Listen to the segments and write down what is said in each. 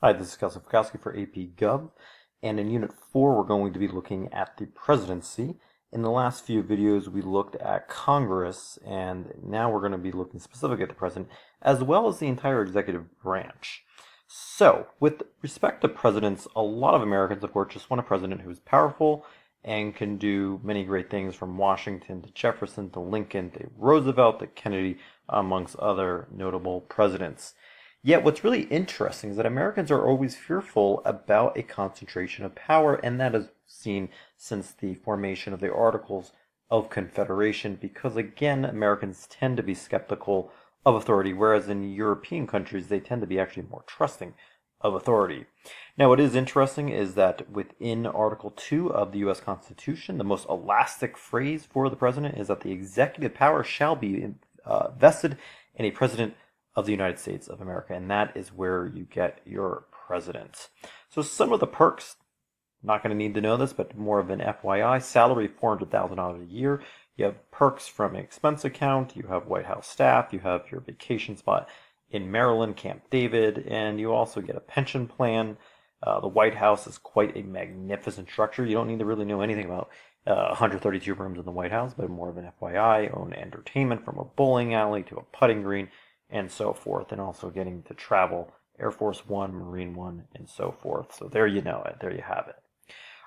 Hi, this is Kelsey Falkowski for AP Gov, and in Unit 4 we're going to be looking at the presidency. In the last few videos we looked at Congress, and now we're going to be looking specifically at the president, as well as the entire executive branch. So, with respect to presidents, a lot of Americans, of course, just want a president who's powerful and can do many great things from Washington to Jefferson to Lincoln to Roosevelt to Kennedy, amongst other notable presidents. Yet, what's really interesting is that Americans are always fearful about a concentration of power, and that is seen since the formation of the Articles of Confederation, because again, Americans tend to be skeptical of authority, whereas in European countries, they tend to be actually more trusting of authority. Now, what is interesting is that within Article 2 of the U.S. Constitution, the most elastic phrase for the president is that the executive power shall be uh, vested in a president of the United States of America, and that is where you get your president. So some of the perks, not going to need to know this, but more of an FYI, salary $400,000 a year. You have perks from an expense account, you have White House staff, you have your vacation spot in Maryland, Camp David, and you also get a pension plan. Uh, the White House is quite a magnificent structure. You don't need to really know anything about uh, 132 rooms in the White House, but more of an FYI, own entertainment from a bowling alley to a putting green and so forth, and also getting to travel Air Force One, Marine One, and so forth. So there you know it. There you have it.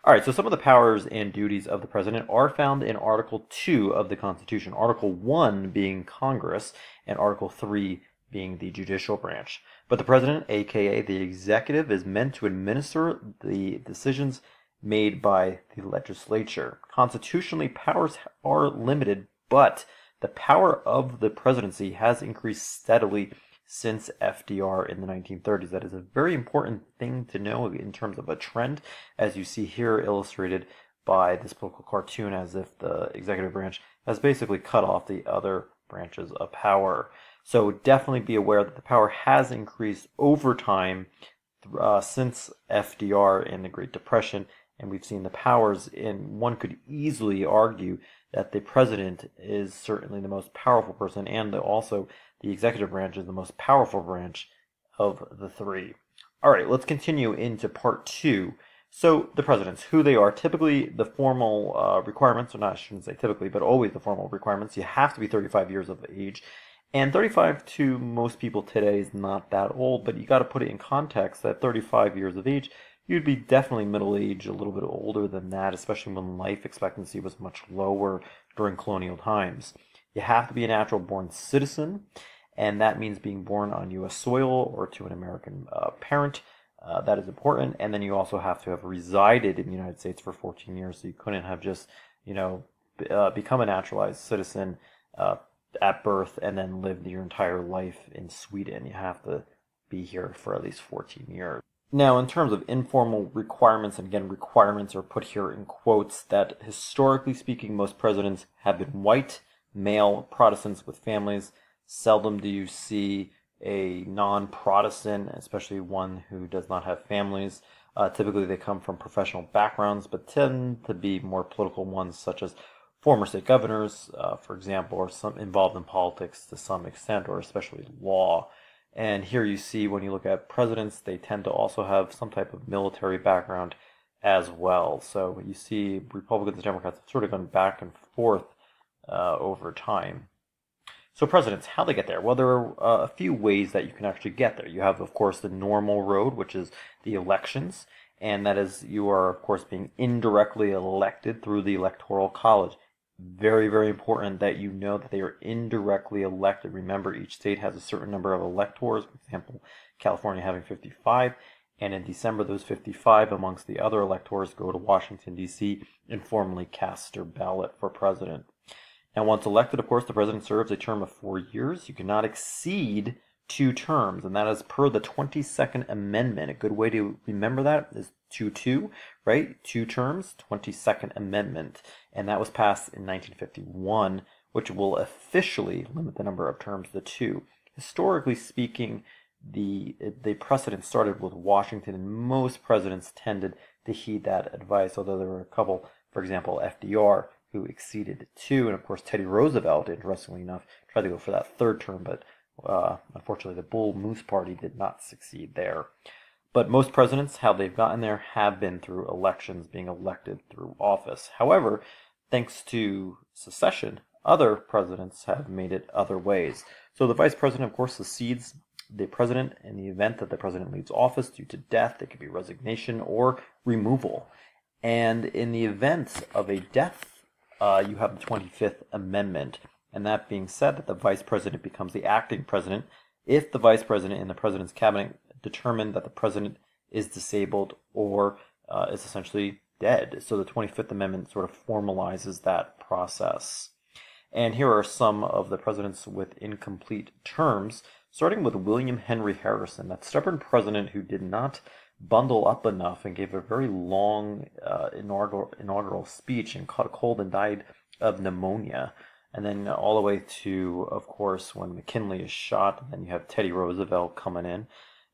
All right, so some of the powers and duties of the president are found in Article 2 of the Constitution, Article 1 being Congress, and Article 3 being the judicial branch. But the president, aka the executive, is meant to administer the decisions made by the legislature. Constitutionally, powers are limited, but the power of the presidency has increased steadily since FDR in the 1930s. That is a very important thing to know in terms of a trend, as you see here illustrated by this political cartoon, as if the executive branch has basically cut off the other branches of power. So definitely be aware that the power has increased over time uh, since FDR and the Great Depression, and we've seen the powers in, one could easily argue that the president is certainly the most powerful person, and also the executive branch is the most powerful branch of the three. All right, let's continue into part two. So, the presidents, who they are, typically the formal uh, requirements, or not, I shouldn't say typically, but always the formal requirements, you have to be 35 years of age. And 35 to most people today is not that old, but you got to put it in context that 35 years of age you'd be definitely middle age, a little bit older than that, especially when life expectancy was much lower during colonial times. You have to be a natural born citizen, and that means being born on U.S. soil or to an American uh, parent. Uh, that is important. And then you also have to have resided in the United States for 14 years, so you couldn't have just, you know, uh, become a naturalized citizen uh, at birth and then lived your entire life in Sweden. You have to be here for at least 14 years. Now, in terms of informal requirements, and again, requirements are put here in quotes, that historically speaking, most presidents have been white, male Protestants with families. Seldom do you see a non Protestant, especially one who does not have families. Uh, typically, they come from professional backgrounds, but tend to be more political ones, such as former state governors, uh, for example, or some involved in politics to some extent, or especially law. And here you see when you look at presidents, they tend to also have some type of military background as well. So you see Republicans and Democrats have sort of gone back and forth uh, over time. So presidents, how they get there? Well, there are uh, a few ways that you can actually get there. You have, of course, the normal road, which is the elections, and that is you are, of course, being indirectly elected through the electoral college very, very important that you know that they are indirectly elected. Remember, each state has a certain number of electors. For example, California having 55. And in December, those 55, amongst the other electors, go to Washington, D.C., and formally cast their ballot for president. Now, once elected, of course, the president serves a term of four years. You cannot exceed two terms, and that is per the 22nd Amendment. A good way to remember that is 2 2, right? Two terms, 22nd Amendment. And that was passed in 1951, which will officially limit the number of terms to two. Historically speaking, the, the precedent started with Washington, and most presidents tended to heed that advice, although there were a couple, for example, FDR, who exceeded two. And of course, Teddy Roosevelt, interestingly enough, tried to go for that third term, but uh, unfortunately, the Bull Moose Party did not succeed there. But most presidents, how they've gotten there, have been through elections, being elected through office. However, thanks to succession, other presidents have made it other ways. So the vice president, of course, succeeds the president in the event that the president leaves office due to death. It could be resignation or removal. And in the event of a death, uh, you have the 25th Amendment. And that being said, that the vice president becomes the acting president if the vice president and the president's cabinet determine that the president is disabled or uh, is essentially dead. So the 25th Amendment sort of formalizes that process. And here are some of the presidents with incomplete terms, starting with William Henry Harrison, that stubborn president who did not bundle up enough and gave a very long uh, inaugural, inaugural speech and caught a cold and died of pneumonia. And then all the way to, of course, when McKinley is shot, and then you have Teddy Roosevelt coming in.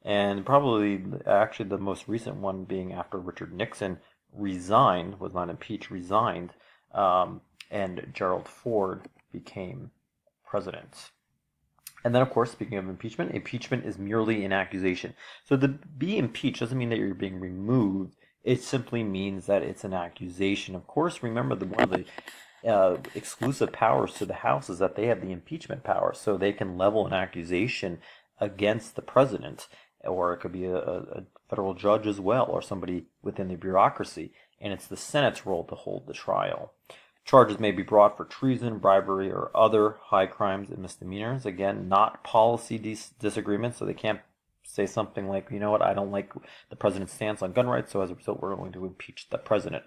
And probably, actually, the most recent one being after Richard Nixon resigned, was not impeached, resigned, um, and Gerald Ford became president. And then, of course, speaking of impeachment, impeachment is merely an accusation. So to be impeached doesn't mean that you're being removed. It simply means that it's an accusation. Of course, remember the one of the uh, exclusive powers to the House is that they have the impeachment power, so they can level an accusation against the president, or it could be a, a federal judge as well, or somebody within the bureaucracy, and it's the Senate's role to hold the trial. Charges may be brought for treason, bribery, or other high crimes and misdemeanors. Again, not policy dis- disagreements, so they can't say something like, you know what, I don't like the president's stance on gun rights, so as a result, we're going to impeach the president.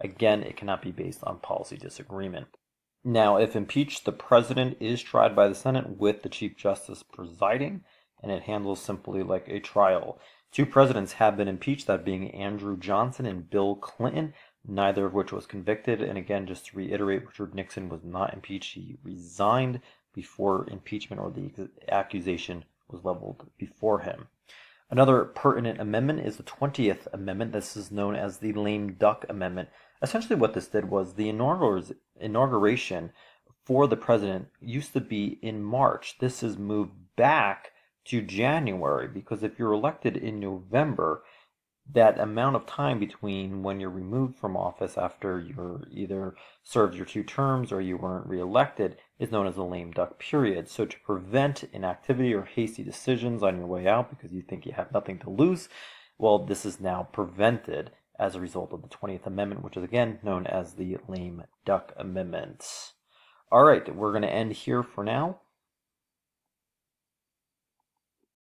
Again, it cannot be based on policy disagreement. Now, if impeached, the president is tried by the Senate with the Chief Justice presiding, and it handles simply like a trial. Two presidents have been impeached, that being Andrew Johnson and Bill Clinton neither of which was convicted. And again, just to reiterate, Richard Nixon was not impeached. He resigned before impeachment or the accusation was leveled before him. Another pertinent amendment is the 20th Amendment. This is known as the Lame Duck Amendment. Essentially, what this did was the inauguration for the president used to be in March. This is moved back to January because if you're elected in November, that amount of time between when you're removed from office after you're either served your two terms or you weren't reelected is known as the lame duck period. So to prevent inactivity or hasty decisions on your way out because you think you have nothing to lose, well, this is now prevented as a result of the 20th Amendment, which is again known as the lame duck amendment. All right, we're going to end here for now.